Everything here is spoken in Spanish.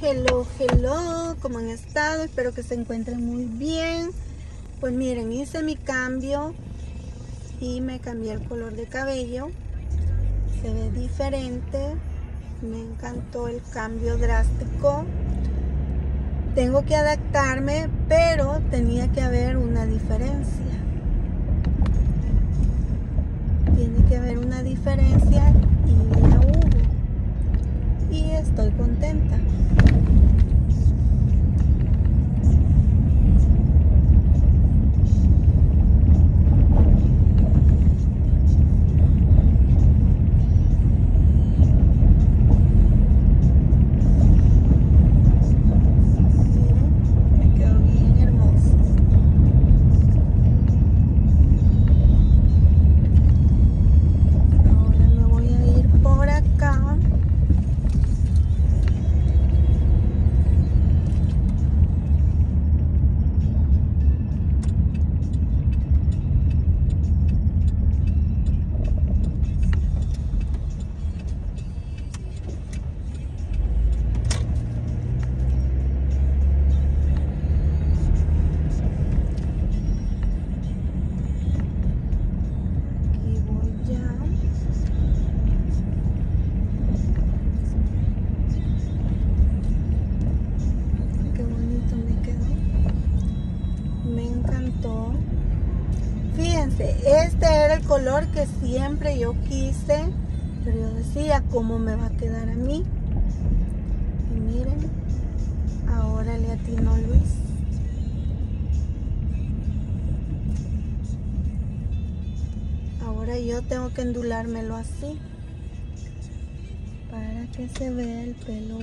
Hello, hello, ¿cómo han estado? Espero que se encuentren muy bien. Pues miren, hice mi cambio y me cambié el color de cabello. Se ve diferente. Me encantó el cambio drástico. Tengo que adaptarme, pero tenía que haber una diferencia. Tiene que haber una diferencia y la hubo. Estoy contenta. Fíjense, este era el color que siempre yo quise, pero yo decía, ¿cómo me va a quedar a mí? Y miren, ahora le atinó Luis. Ahora yo tengo que endulármelo así para que se vea el pelo.